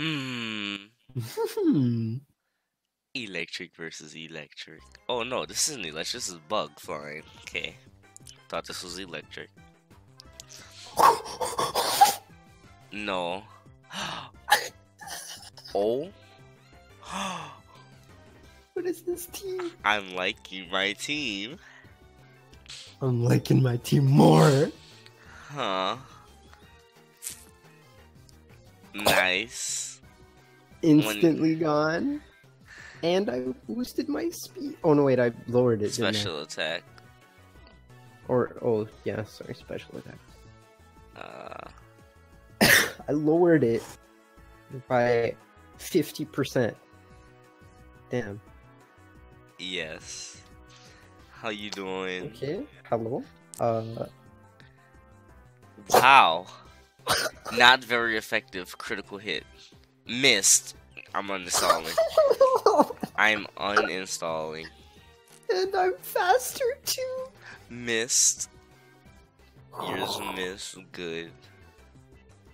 Hmm. Hmm. Electric versus electric. Oh no, this isn't electric. This is bug flying. Okay. Thought this was electric. No. oh. what is this team? I'm liking my team. I'm liking my team more. Huh. Nice. Instantly gone. And I boosted my speed. Oh no, wait, I lowered it. Special attack. Or oh yeah, sorry, special attack. Uh, I lowered it by fifty percent. Damn. yes. How you doing? Okay. Hello. Uh. Wow. Not very effective. Critical hit. Missed. I'm uninstalling. I'm uninstalling. and I'm faster too. Missed. Yours missed. Good.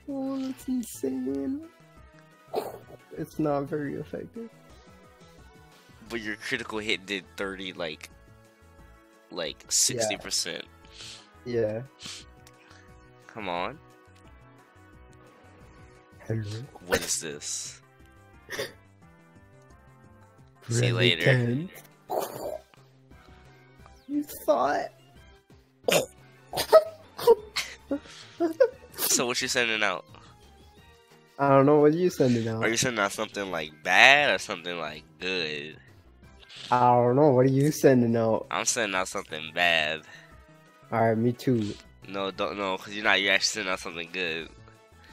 Oh, that's insane. It's not very effective. But your critical hit did 30, like, like 60%. Yeah. Come on. Hello. What is this? See you later. Relicanth. You thought. So what you sending out? I don't know what you sending out. Are you sending out something like bad or something like good? I don't know. What are you sending out? I'm sending out something bad. Alright, me too. No, don't know, cause you're not. You're actually sending out something good.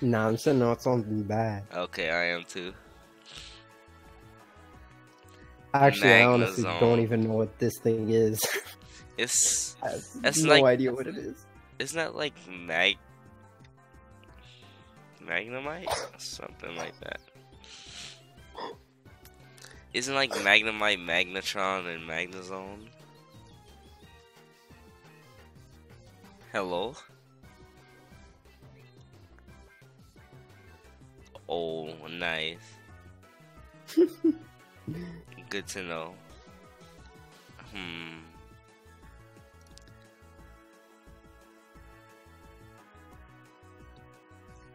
Nah, I'm sending out something bad. Okay, I am too. Actually, I honestly Magnezone. don't even know what this thing is. It's I have That's no like- idea what it is. isn't that like mag magnemite something like that. Isn't like magnemite, magnetron, and magnezone? Hello. Oh, nice. Good to know. Hmm.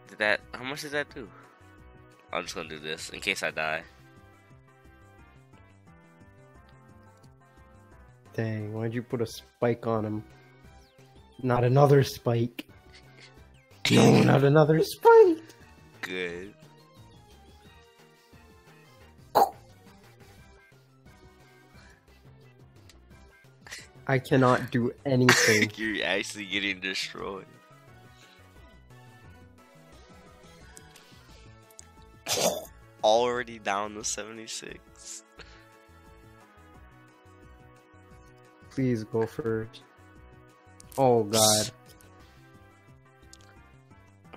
Did that? How much did that do? I'm just gonna do this in case I die. Dang, why'd you put a spike on him? Not another spike. No, not another spike. Good. I cannot do anything. You're actually getting destroyed. Already down to 76. Please go first. Oh god.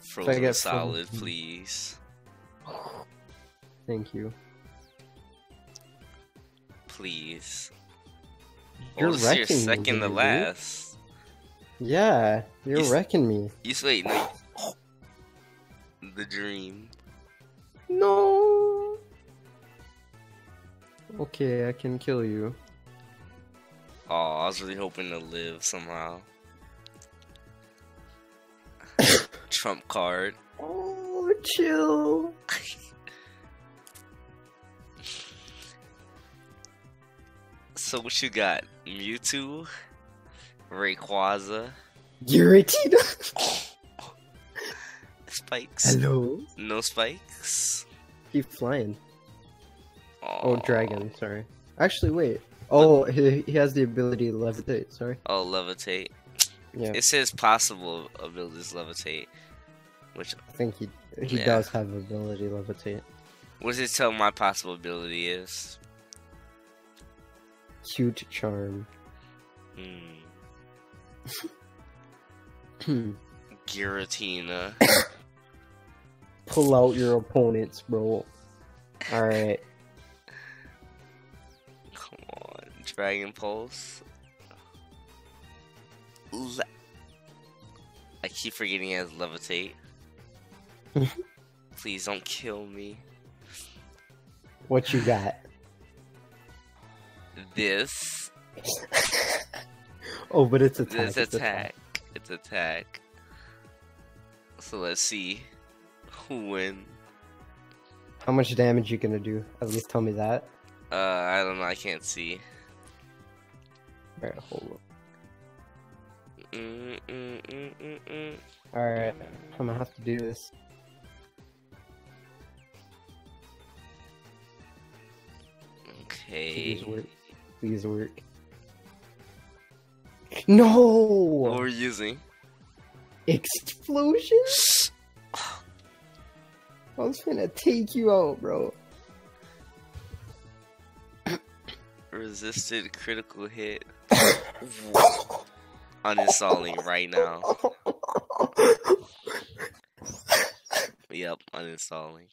Frozen get solid, please. Thank you. Please. You're oh, this is your wrecking me, second to last. Yeah, you're You wrecking me. You s- wait, no. you- The dream. No. Okay, I can kill you. Oh, I was really hoping to live somehow. Trump card. Oh, chill. So what you got? Mewtwo, Rayquaza, Giratina. spikes. Hello. No spikes. Keep flying. Oh, Aw. Oh, dragon. Sorry. Actually, wait. Oh, he, he has the ability to levitate. Sorry. Oh, levitate. Yeah, It says possible abilities levitate. Which I think he he Yeah. does have ability levitate. what does it tell my possible ability is? Cute charm. Hmm. Hmm. Giratina. Pull out your opponents, bro. All right. Come on, Dragon Pulse. Le- I keep forgetting it has levitate. Please don't kill me. What you got? This. oh, but it's attack. This it's attack. It's attack. So let's see who win. How much damage you gonna do? At least tell me that. Uh, I don't know. I can't see. Alright, hold mm, mm, mm. Alright, I'm gonna have to do this. Okay. Please work. No! What we're using? Explosion? I was gonna take you out, bro. Resisted critical hit. Uninstalling right now. Yep, uninstalling.